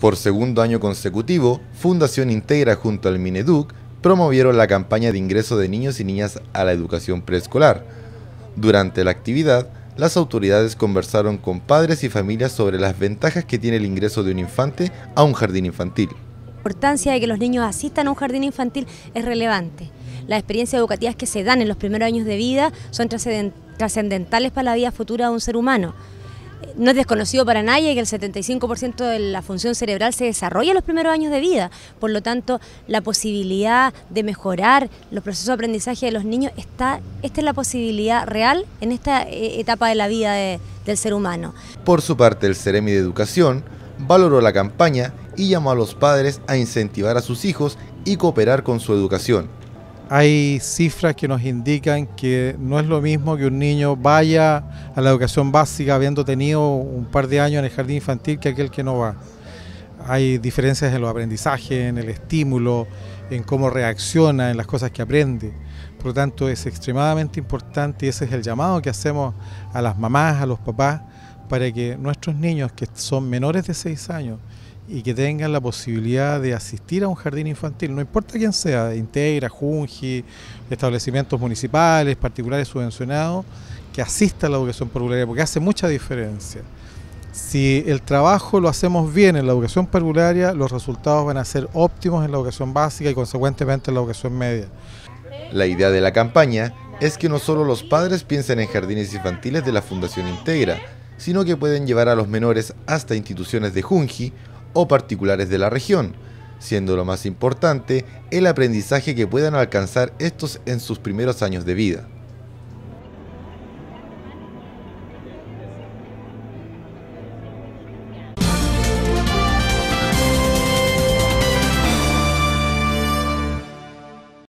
Por segundo año consecutivo, Fundación Integra junto al Mineduc promovieron la campaña de ingreso de niños y niñas a la educación preescolar. Durante la actividad, las autoridades conversaron con padres y familias sobre las ventajas que tiene el ingreso de un infante a un jardín infantil. La importancia de que los niños asistan a un jardín infantil es relevante. Las experiencias educativas que se dan en los primeros años de vida son trascendentales para la vida futura de un ser humano. No es desconocido para nadie que el 75% de la función cerebral se desarrolla en los primeros años de vida. Por lo tanto, la posibilidad de mejorar los procesos de aprendizaje de los niños, está, esta es la posibilidad real en esta eh, etapa de la vida del ser humano. Por su parte, el Ceremi de Educación valoró la campaña y llamó a los padres a incentivar a sus hijos y cooperar con su educación hay cifras que nos indican que no es lo mismo que un niño vaya a la educación básica habiendo tenido un par de años en el jardín infantil que aquel que no va. Hay diferencias en los aprendizajes, en el estímulo, en cómo reacciona, en las cosas que aprende. Por lo tanto, es extremadamente importante y ese es el llamado que hacemos a las mamás, a los papás, para que nuestros niños que son menores de 6 años y que tengan la posibilidad de asistir a un jardín infantil, no importa quién sea, Integra, Junji, establecimientos municipales, particulares subvencionados, que asista a la educación parvularia, porque hace mucha diferencia. Si el trabajo lo hacemos bien en la educación parvularia, los resultados van a ser óptimos en la educación básica y consecuentemente en la educación media. La idea de la campaña es que no solo los padres piensen en jardines infantiles de la Fundación Integra, sino que pueden llevar a los menores hasta instituciones de Junji o particulares de la región, siendo lo más importante el aprendizaje que puedan alcanzar estos en sus primeros años de vida.